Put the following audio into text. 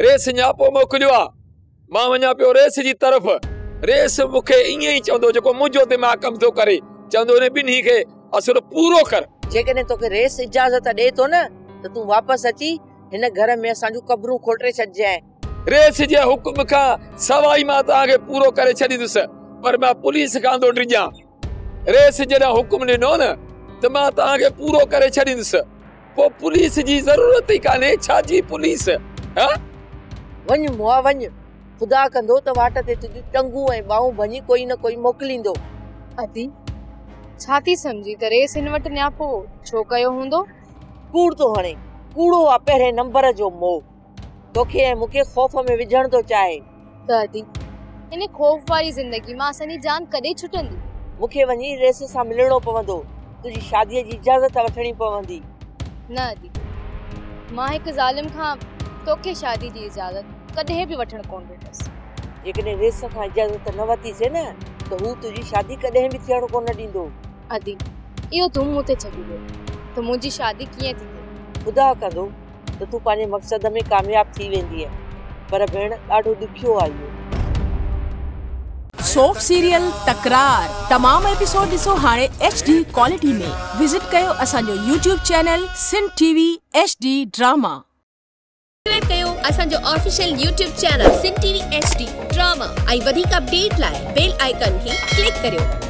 Race न्यापो मोकिलियो आहे माँ वञा पियो रेस जी तरफ़। रेस मूंखे ईअं ई चवंदो जेको मुंहिंजो दिमाग़ कम थो करे। चवंदो हिन ॿिन्ही खे असुर पूरो कर। जेकॾहिं तोखे रेस इजाज़त ॾे थो न त तूं वापसि अची हिन घर में असांजूं कबरूं खोटे छॾिजांइ रेस जे हुकुम खां सवाइ माँ तव्हांखे पूरो करे छॾींदुसि पर माँ पुलिस खां थो डिॼां। रेस जॾहिं हुकुम ॾिनो न त माँ तव्हांखे पूरो करे छॾींदुसि। पोइ पुलिस जी ज़रूरत ई कान्हे छा जी पुलिस? हा? वञ मुआ वञ। ख़ुदा कंदो त वाट ते तुंहिंजूं टंगूं ऐं ॿाहूं भञी कोई न कोई मोकिलींदो। अदी छा थी सम्झी त रेस हिन वटि नियापो? छो कयो हूंदो? कूड़ थो हणे। कूड़ो आहे पहिरें नंबर जो मोह। तोखे ऐं मूंखे ख़ौफ़ में विझण थो चाहे। त अदी इन ख़ौफ़ वारी ज़िंदगी माँ असांजी जान कॾहिं छुटंदी? मूंखे वञी रेस सां मिलणो पवंदो। तुंहिंजी शादीअ जी इजाज़त वठणी पवंदी। न अदी माँ हिकु ज़ालिम खां तोखे शादी जी इजाज़त कॾहिं बि वठणु कोन ॾींदसि जेकॾहिं रेस खां इजाज़त न वरितीसीं न त हू तुंहिंजी शादी कॾहिं बि थियण कोन ॾींदो। अदी इहो तूं मूं ते छॾी ॾियो। त मुंहिंजी शादी कीअं थी ख़ुदा कंदो त तूं पंहिंजे मक़सद में कामयाब थी वेंदीअ। पर भेण ॾाढो ॾुखियो आहे इहो। सोप सीरियल तकरार तमाम एपिसोड ॾिसो हाणे एच डी क्वालिटी में। विज़िट कयो असांजो YouTube channel Sindh TV H D drama subscribe कयो। असांजो ऑफिशियल यूट्यूब चैनल सिन टीवी एच डी ड्रामा ऐं वधीक अपडेट लाइ बेल आइकन खे क्लिक करियो।